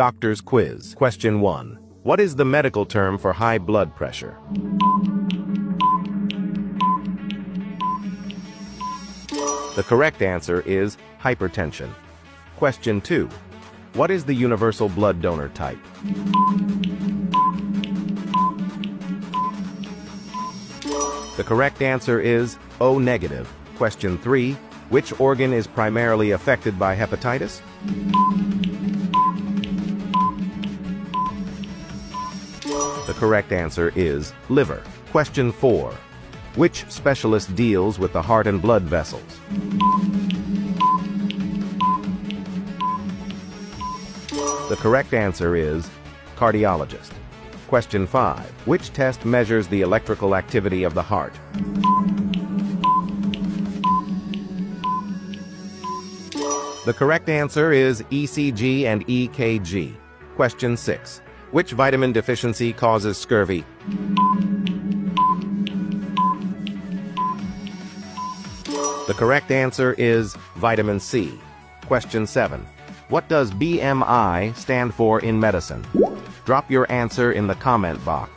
Doctor's Quiz. Question 1. What is the medical term for high blood pressure? The correct answer is hypertension. Question 2. What is the universal blood donor type? The correct answer is O negative. Question 3. Which organ is primarily affected by hepatitis? The correct answer is liver. Question 4. Which specialist deals with the heart and blood vessels? The correct answer is cardiologist. Question 5. Which test measures the electrical activity of the heart? The correct answer is ECG and EKG. Question 6. Which vitamin deficiency causes scurvy? The correct answer is vitamin C. Question 7. What does BMI stand for in medicine? Drop your answer in the comment box.